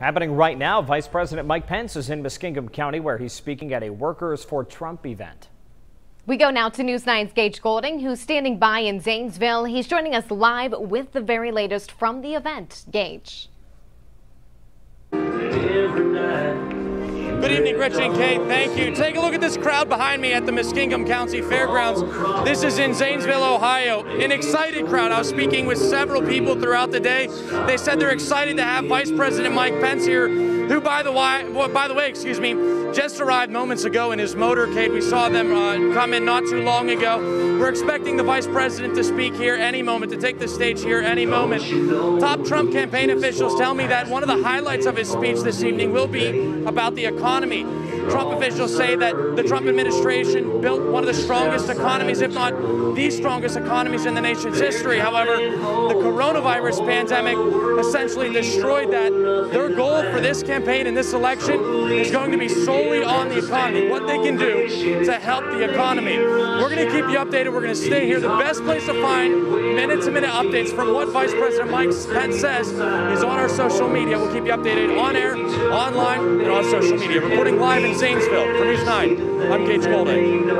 Happening right now, Vice President Mike Pence is in Muskingum County where he's speaking at a Workers for Trump event. We go now to News 9's Gage Goulding, who's standing by in Zanesville. He's joining us live with the very latest from the event. Gage. Good evening, Gretchen and Kate. Thank you. Take a look at this crowd behind me at the Muskingum County Fairgrounds. This is in Zanesville, Ohio. An excited crowd. I was speaking with several people throughout the day. They said they're excited to have Vice President Mike Pence here, who, by the way, by the way, excuse me, just arrived moments ago in his motorcade. We saw them uh, come in not too long ago. We're expecting the Vice President to speak here any moment, to take the stage here any moment. Top Trump campaign officials tell me that one of the highlights of his speech this evening will be about the economy. Trump officials say that the Trump administration built one of the strongest economies, if not the strongest economies in the nation's history. However, the coronavirus pandemic essentially destroyed that. Their goal for this campaign and this election is going to be solely on the economy, what they can do to help the economy. We're going to keep you updated. We're going to stay here. The best place to find minute to minute updates from what Vice President Mike Pence says is on our social media. We'll keep you updated on air, online, and on social media. Reporting live in Zanesville for News 9, I'm Gage Goulding.